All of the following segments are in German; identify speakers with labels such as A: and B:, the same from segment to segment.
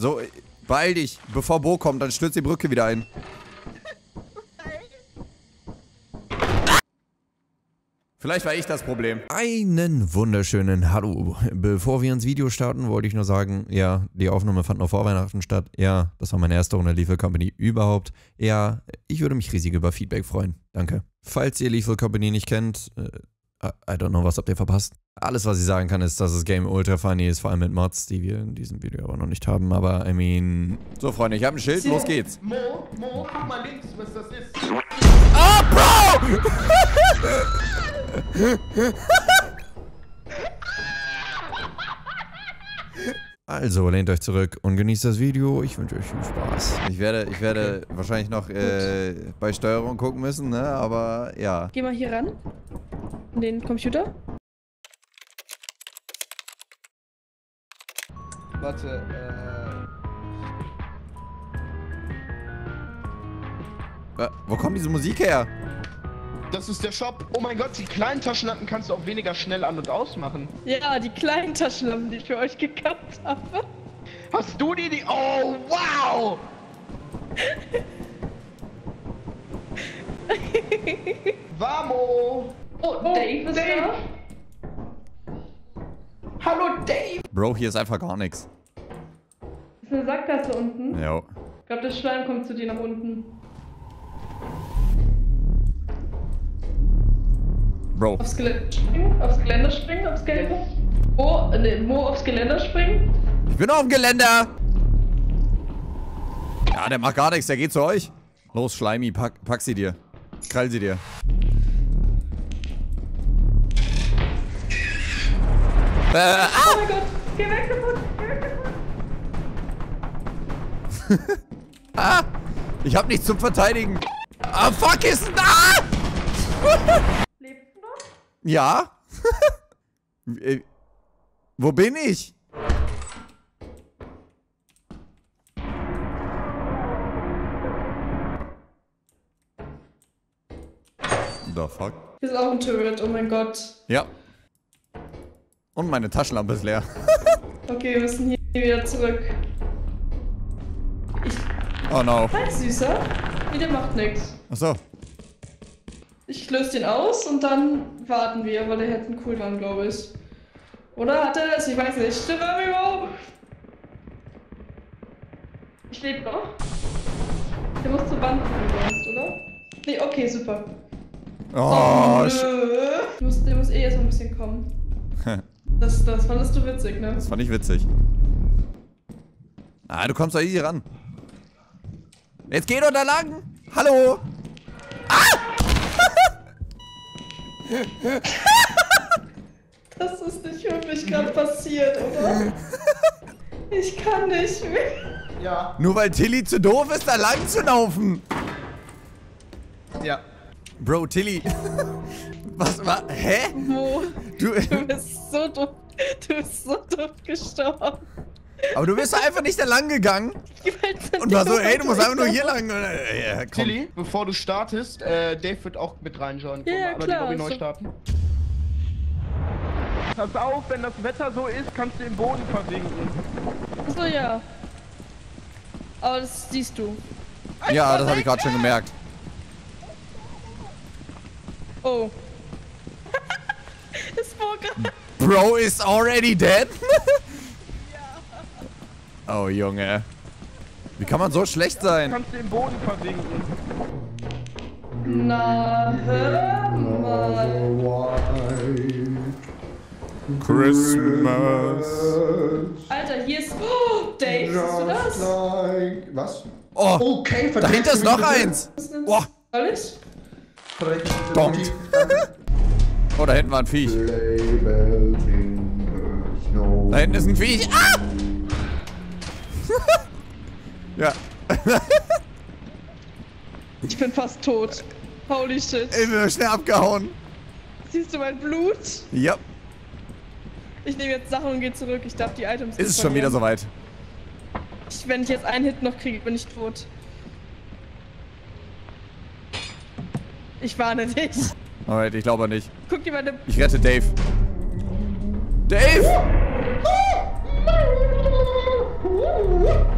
A: So, beeil dich, bevor Bo kommt, dann stürzt die Brücke wieder ein. Vielleicht war ich das Problem. Einen wunderschönen Hallo. Bevor wir ins Video starten, wollte ich nur sagen, ja, die Aufnahme fand noch vor Weihnachten statt. Ja, das war meine erste Runde Lethal Company überhaupt. Ja, ich würde mich riesig über Feedback freuen. Danke. Falls ihr Lethal Company nicht kennt, äh, I don't know, was habt ihr verpasst? Alles, was ich sagen kann, ist, dass das Game ultra funny ist, vor allem mit Mods, die wir in diesem Video aber noch nicht haben. Aber, I mean... So, Freunde, ich habe ein Schild, los geht's.
B: Mo, Mo, guck mal links, was das ist.
A: Oh, Bro! Also, lehnt euch zurück und genießt das Video. Ich wünsche euch viel Spaß. Ich werde, ich werde okay. wahrscheinlich noch äh, bei Steuerung gucken müssen, ne? Aber ja.
C: Geh mal hier ran. In den Computer.
B: Warte,
A: äh. äh. Wo kommt diese Musik her?
B: Das ist der Shop. Oh mein Gott, die kleinen Taschenlampen kannst du auch weniger schnell an- und ausmachen.
C: Ja, die kleinen Taschenlampen, die ich für euch gekauft habe.
B: Hast du die, die... Oh, wow! Vamo!
C: Oh, Dave ist
B: Dave.
C: da.
B: Hallo, Dave!
A: Bro, hier ist einfach gar nichts.
C: Ist eine Sackgasse unten.
A: Ja.
C: Ich glaube, das Schleim kommt zu dir nach unten.
A: Bro.
C: Aufs Geländer springen, aufs Geländer springen, aufs Gelände. Mo, ne, Mo aufs Geländer springen.
A: Ich bin auf dem Geländer! Ja, der macht gar nichts, der geht zu euch. Los, Schleimi, pack, pack sie dir. Krall sie dir. Äh, ah!
C: Oh mein Gott, geh weg davon,
A: ah! Ich hab nichts zum Verteidigen. Ah, fuck, ist denn da?
C: Lebst du noch?
A: Ja? Äh, Wo bin ich? The fuck?
C: Hier ist auch ein Turret, oh mein Gott.
A: Ja. Und meine Taschenlampe ist leer.
C: Okay, wir müssen hier wieder zurück.
A: Oh no.
C: Hi, Süßer. Nee, der macht nix.
A: Achso.
C: Ich löse den aus und dann warten wir, weil der hätte einen Cooldown, glaube ich. Oder hat er das? Ich weiß nicht. Stimmt überhaupt? Ich lebe noch. Der muss zur Wand kommen sonst, oder? Nee, okay, super.
A: Oh,
C: nö. Der muss, der muss eh erst mal ein bisschen kommen. Das, das fandest du witzig, ne?
A: Das fand ich witzig. Ah, du kommst da easy ran. Jetzt geh doch da lang. Hallo.
C: Das ist nicht wirklich gerade passiert, oder? Ich kann nicht mehr.
B: Ja.
A: Nur weil Tilly zu doof ist, da lang zu laufen.
B: Ja.
A: Bro, Tilly. Was war? Hä?
C: Mo,
A: Du,
C: du bist so doof. Du bist so doof gestorben.
A: Aber du bist doch einfach nicht da lang gegangen und war so, ey, du musst einfach nur hier lang. Ja, komm.
B: Tilly, bevor du startest, äh, Dave wird auch mit reinschauen.
C: Ja, ja,
B: aber
C: klar,
B: die Lobby neu
C: so-
B: starten. Pass auf, wenn das Wetter so ist, kannst du im Boden versinken.
C: So, ja. Aber das siehst du.
A: Ja, das habe ich gerade schon gemerkt.
C: Oh. ist Mo gerade.
A: Bro is already dead? oh, Junge. Wie kann man so schlecht sein?
B: Kannst du im Boden versinken.
C: Na, hör mal.
A: Christmas.
C: Alter, hier ist. Oh, Dave, siehst du das?
D: Was?
A: Oh,
D: Okay,
A: dahinter ist noch eins. Boah.
C: Soll ich?
A: Bonkt. Oh, da hinten war ein Viech. Da hinten ist ein Viech. Ah! Ja.
C: Ich bin fast tot. Holy shit.
A: Ich bin schnell abgehauen.
C: Siehst du mein Blut?
A: Ja.
C: Ich nehme jetzt Sachen und gehe zurück. Ich darf die Items
A: Ist es schon wieder soweit.
C: Ich, wenn ich jetzt einen Hit noch kriege, bin ich tot. Ich warne dich.
A: Alright, ich glaube nicht.
C: Guck dir meine.
A: Ich rette Dave. Dave!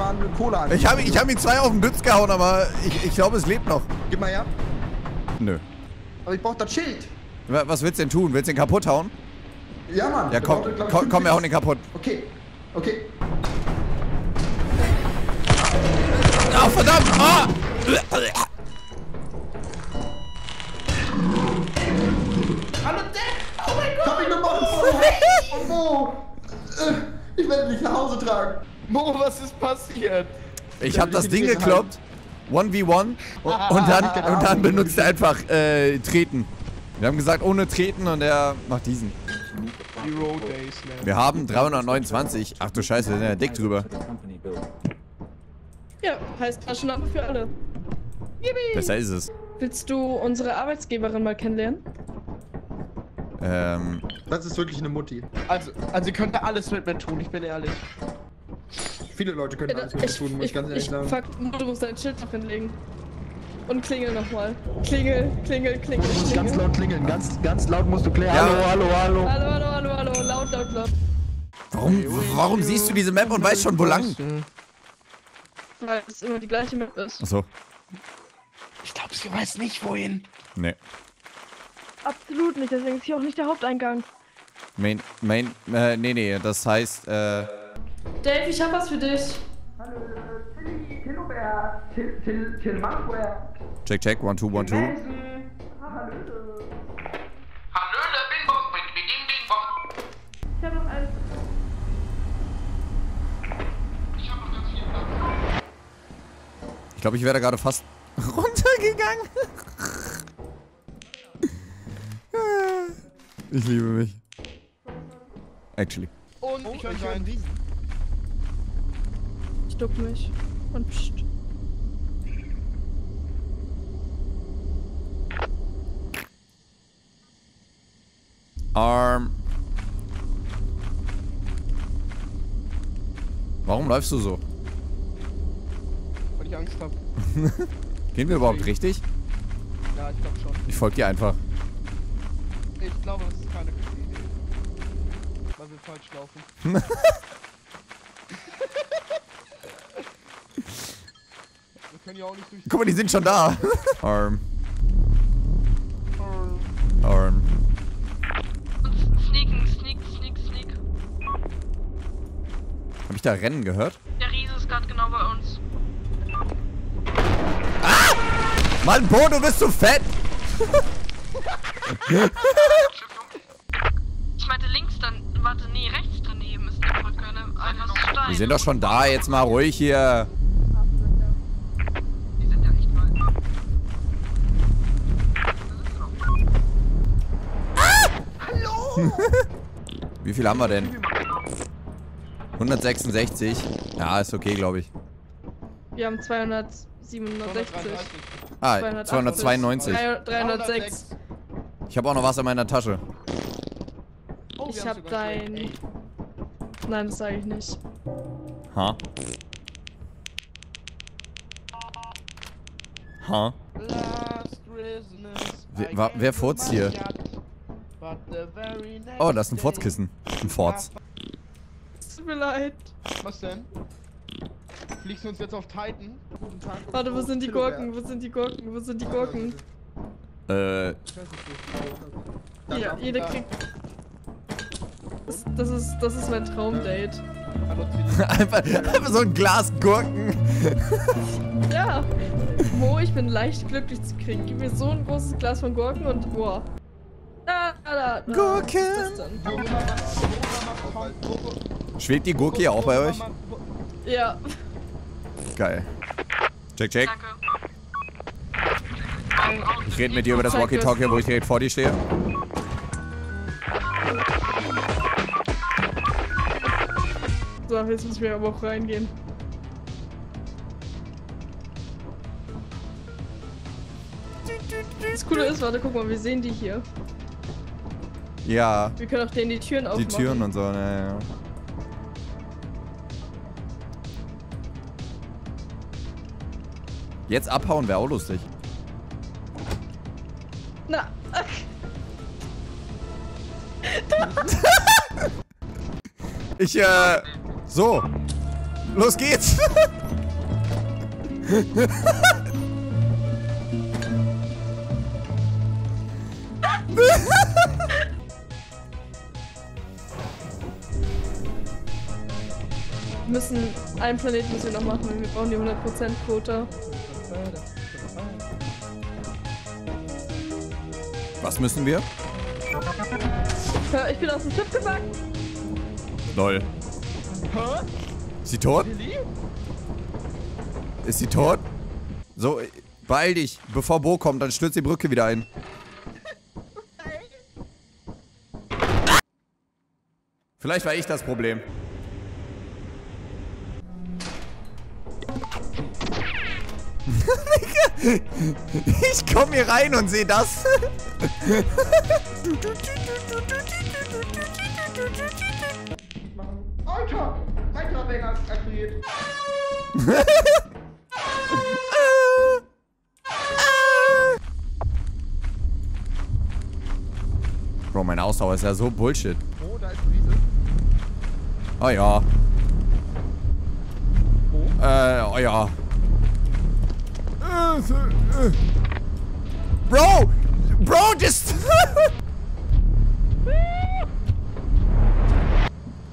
D: mal eine Cola an.
A: Ich habe ich hab ihm zwei auf den Dütz gehauen, aber ich, ich glaube, es lebt noch.
D: Gib mal her.
A: Nö.
D: Aber ich brauch das Schild.
A: Wa- Was willst du denn tun? Willst du den kaputt hauen?
D: Ja, Mann.
A: Ja, komm,
D: braucht,
A: komm, komm wir hauen den kaputt.
D: Okay. Okay.
A: Ah, verdammt! Ah!
C: Hallo Deck! Oh mein Gott!
D: Hab ich eine Bombe! Mo! Äh, Ich werde dich nach Hause tragen.
B: Mo, was ist passiert?
A: Ich habe das Ding gekloppt. 1v1 und dann, und dann benutzt er einfach äh, Treten. Wir haben gesagt, ohne Treten und er macht diesen. Wir haben 329. Ach du Scheiße, wir sind ja dick drüber.
C: Ja, heißt Taschenlampe für alle. Yippie!
A: Besser ist es.
C: Willst du unsere Arbeitsgeberin mal kennenlernen?
A: Ähm,
D: Das ist wirklich eine Mutti.
B: Also, also ihr könnt alles mit mir tun, ich bin ehrlich.
D: Viele Leute können alles mit mir tun, muss ich ganz ehrlich
C: ich,
D: sagen.
C: Fuck, du musst dein Schild noch hinlegen. Und klingel nochmal. Klingel, klingel, klingel,
D: Du musst ganz laut klingeln, ganz, ganz laut musst du klären.
A: Ja.
D: Hallo, hallo, hallo.
C: Hallo, hallo, hallo, hallo, laut, laut, laut.
A: warum, warum siehst du diese Map und weißt schon, wo lang?
C: Weil es immer die gleiche Map ist.
A: Achso,
B: Ich glaube, sie weiß nicht wohin.
A: nee.
C: Absolut nicht, deswegen ist hier auch nicht der Haupteingang.
A: Main, Main, äh, nee, nee, das heißt, äh,
C: Dave, ich hab was für dich.
A: check, check, one, two, one, two.
E: Hallöle, Bing Bong, mit Bing Bing Bong.
C: Ich hab noch eins.
E: Ich hab noch ganz viel Platz.
A: Ich glaube, ich wäre da gerade fast runtergegangen. ich liebe mich. Actually.
B: Und ich höre einen Riesen.
C: Ich duck mich. Und pst.
A: Arm. Warum läufst du so?
B: Weil ich Angst habe.
A: Gehen wir überhaupt richtig?
B: Ja, ich glaube schon.
A: Ich folge dir einfach.
B: Ich glaube, das ist keine gute Idee. Weil wir falsch laufen. können ja auch nicht durch.
A: Guck mal, die sind schon da. Arm. Arm.
F: Und sneaken, sneak, sneak, sneak.
A: Hab ich da Rennen gehört?
F: Der Riese ist gerade genau bei uns.
A: Mann, Bo, du bist zu fett!
F: Ich meinte links dann, warte, nee, rechts daneben ist eine Brücke, ne? Einfach Stein.
A: Wir sind doch schon da, jetzt mal ruhig hier. Viel haben wir denn? 166. Ja, ist okay, glaube ich.
C: Wir haben 267.
B: 133.
A: Ah,
C: 280,
A: 292.
C: 306.
A: Ich habe auch noch was in meiner Tasche.
B: Oh,
C: Ich
B: haben
C: hab
B: sogar
C: dein-.
B: Ey,
C: Nein, das sage ich nicht.
A: Ha? Ha?
B: Last
A: Wer- wer furzt hier? Oh, das ist ein Furzkissen. Ein Forz.
C: Es tut mir leid.
B: Was denn? Fliegst du uns jetzt auf Titan? Guten Tag.
C: Warte, wo sind die. Gurken? Wo sind die Gurken? Wo sind die Gurken?
A: Äh,
B: Ich weiß nicht, wo
C: Ja, jeder
B: da-
C: kriegt. Das, das ist, das ist mein Traumdate.
A: Einfach, einfach so ein Glas Gurken.
C: Ja. Mo, ich bin leicht glücklich zu kriegen. Gib mir so ein großes Glas von Gurken und boah. Da, da.
A: Gurken. Schwebt die Gurke auch bei euch?
C: Ja.
A: Geil. Check, check. Ich rede mit dir über das Walkie-Talkie, wo ich direkt vor dir stehe.
C: So, jetzt müssen wir aber auch reingehen. Das Coole ist, warte, guck mal, wir sehen die hier.
A: Ja,
C: Wir können auch denen die Türen
A: die
C: aufmachen.
A: Türen und so, ne, ja. Jetzt abhauen wäre auch lustig.
C: Na, ach,
A: Ich, äh. So. Los geht's.
C: einen Planeten müssen wir noch machen, wir brauchen die 100% Quote.
A: Was müssen wir?
C: Ich bin aus dem Schiff gewachsen.
A: Lol. Ist sie tot? Ist sie tot? So, beeil dich. Bevor Bo kommt, dann stürzt die Brücke wieder ein. Vielleicht war ich das Problem. ich komme hier rein und sehe das.
B: Alter! Weiterwänger aktiviert.
A: Bro, meine Ausdauer ist ja so Bullshit.
B: Oh, da ist Riese.
A: Oh ja. Äh, oh ja. Bro! Bro, das...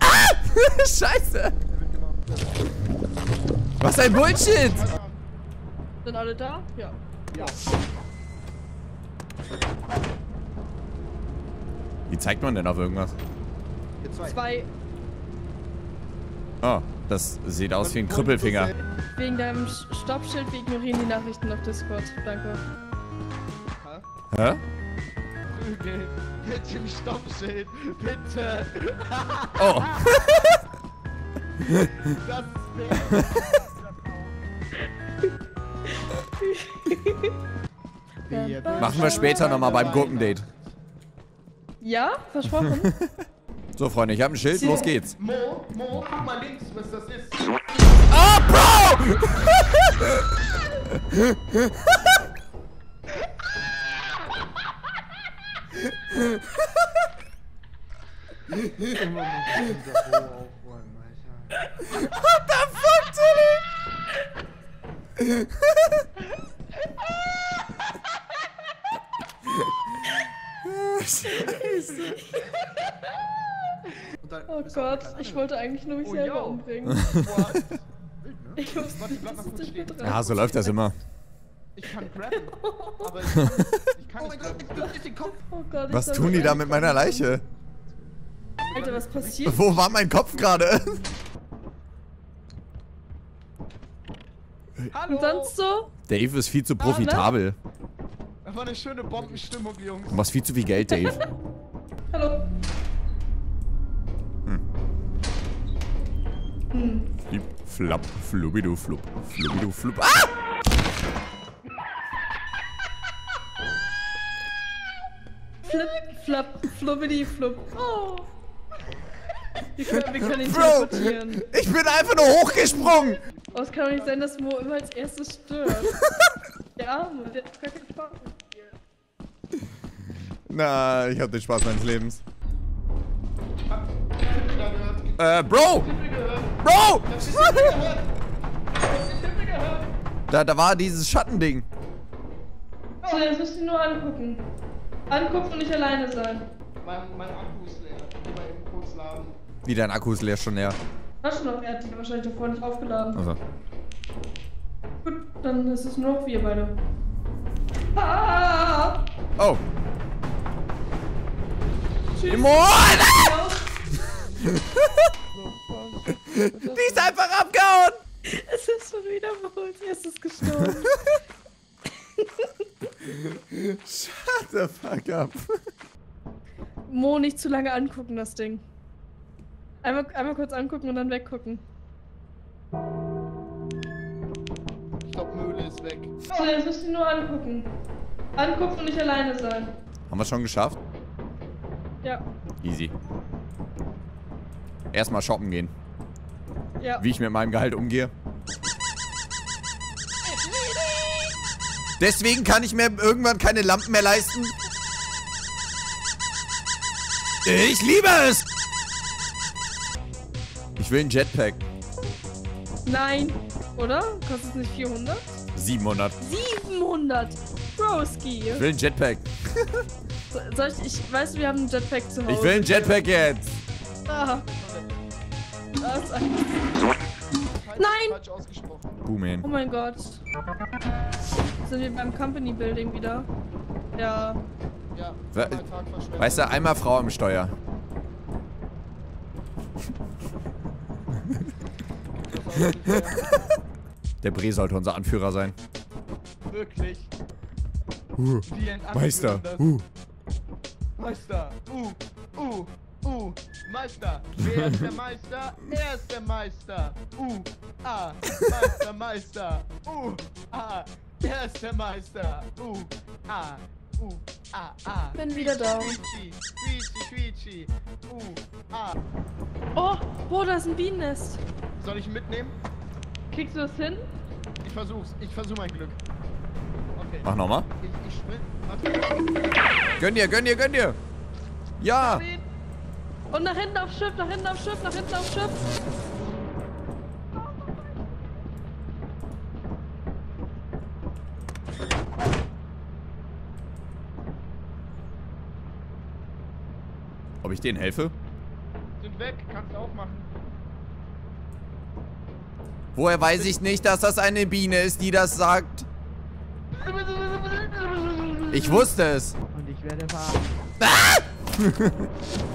A: ah! Scheiße! Was ein Bullshit!
C: Sind alle da? Ja.
B: Ja.
A: Wie zeigt man denn auf irgendwas?
B: Hier zwei.
C: Zwei.
A: Oh, das sieht aus wie ein Krüppelfinger.
C: Wegen deinem Sch- Stoppschild, wir ignorieren die Nachrichten auf Discord. Danke.
A: Hä?
B: Prügel. Mit dem Stoppschild. Bitte.
A: Oh.
B: Das ist
A: Machen wir später nochmal beim Gurkendate.
C: Ja, versprochen.
A: So, Freunde, ich habe ein Schild, los geht's.
B: Mo, Mo, guck mal links, was das ist.
A: Oh, Bro! What the fuck, Tilly? Scheiße.
C: Oh Gott, ich wollte eigentlich nur mich
B: Oh,
C: selber
B: yo.
C: umbringen.
B: What?
C: Ich nicht,
B: kurz
C: dich
B: stehen.
C: betrifft.
A: Ja, so läuft das immer.
B: Ich kann grabben. Aber ich kann, ich kann
D: Oh mein
B: nicht
D: Gott, ich
B: grabben.
D: bin den Kopf.
C: Oh Gott, ich
A: Was tun die da mit meiner Leiche?
C: Alter, was passiert?
A: Wo war mein Kopf gerade?
B: Hallo.
C: Und sonst so?
A: Dave ist viel zu profitabel.
B: Das war eine schöne Bombenstimmung, Jungs.
A: Du machst viel zu viel Geld, Dave.
C: Hallo.
A: Flip, flap, flubidu, flup, flubidu, flup. Ah!
C: Flip, flap, flubbidi, flup. Oh. Wir können, wir können ihn
A: Bro,
C: teleportieren.
A: ich bin einfach nur hochgesprungen.
C: Oh, es kann doch nicht sein, dass Mo immer als erstes stirbt. Der Arme, der hat gar keinen Spaß mit dir.
A: Na, ich hab den Spaß meines Lebens.
B: Da gehört.
A: Äh, Bro! Bro! Da, da war dieses Schattending.
C: So, jetzt müsst ihr nur angucken. Angucken und nicht alleine sein.
B: Mein, mein Akku ist leer. Lieber eben kurz laden.
A: Wie dein Akku ist leer schon leer.
C: Taschenloch, er hat die wahrscheinlich davor nicht aufgeladen.
A: Also.
C: Gut, dann ist es nur noch wir beide. Ah!
A: Oh.
C: Tschüss.
A: Moin! Die ist einfach abgehauen!
C: Es ist schon wieder wohl als erstes gestorben.
A: Shut the fuck up.
C: Mo, nicht zu lange angucken, das Ding. Einmal, einmal kurz angucken und dann weggucken.
B: Ich glaube, Mühle ist weg.
C: So, jetzt müsst ihr nur angucken. Angucken und nicht alleine sein.
A: Haben wir schon geschafft?
C: Ja,
A: Easy. Erstmal shoppen gehen.
C: ja.
A: Wie ich mit meinem Gehalt umgehe. Deswegen kann ich mir irgendwann keine Lampen mehr leisten. Ich liebe es! Ich will ein Jetpack.
C: Nein. Oder? Kostet es nicht 400?
A: 700.
C: 700. Broski.
A: Ich will ein Jetpack.
C: So- Soll ich, ich weiß, wir haben einen Jetpack zu Hause.
A: Ich will ein Jetpack jetzt.
C: Ah. Das Nein!
A: Boomen.
C: Oh mein Gott. Sind wir beim Company Building wieder? Ja.
B: Ja,
A: We-. Weißt du, einmal Frau im Steuer. Der Bre sollte unser Anführer sein.
B: Wirklich.
A: Uh,
B: Wie ein
A: Meister. Uh.
B: Meister. Uh, uh, uh. Meister. Wer ist der Meister? Er ist der Meister. Uh, ah. Meister, Meister. Uh, ah. Er ist der Meister. Uh, ah. Uh, ah, ah.
C: Bin wieder da.
B: Quietschi, quietschi, quietschi. Uh, ah.
C: Oh, boah, da ist ein Bienennest.
B: Soll ich ihn mitnehmen?
C: Kriegst du das hin?
B: Ich versuch's. Ich versuch mein Glück. Okay.
A: Mach nochmal.
B: Ich, ich sprint. Warte.
A: Gönn dir, gönn dir, gönn dir. Ja.
C: Und nach hinten aufs Schiff, nach hinten aufs Schiff, nach hinten aufs Schiff.
A: Ob ich denen helfe?
B: Sind weg. Kannst du aufmachen.
A: Woher weiß ich nicht, dass das eine Biene ist, die das sagt? Ich wusste es.
B: Und ich werde warten.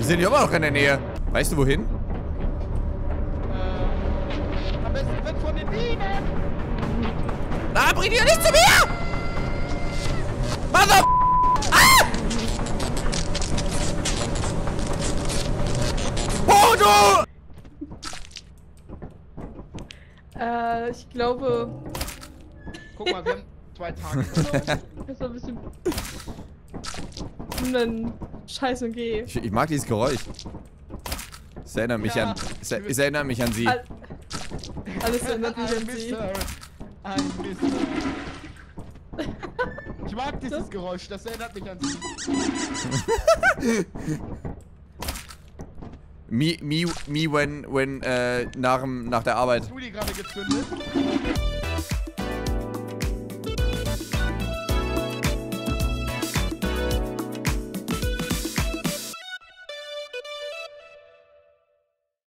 A: Die sind ja immer noch in der Nähe. Weißt du wohin?
B: Äh, am besten weg von den Bienen.
A: Na, bring die nicht zu mir! Mother... Ah! Bodo!
C: Äh, ich glaube,
B: Guck mal, wir haben zwei Tage.
C: das war ein bisschen. Dann scheiß und geh.
A: Ich, ich mag dieses Geräusch. Es erinnert mich
B: Ja.
A: an... Es, es erinnert mich an sie.
C: All- Alles erinnert mich
B: Ein
C: an sie.
B: Ein Mister. Ich mag dieses Geräusch, das erinnert mich an sie.
A: Me, me, me when, when, äh, nach, dem- nach der Arbeit.
B: Hast du die gerade gezündet?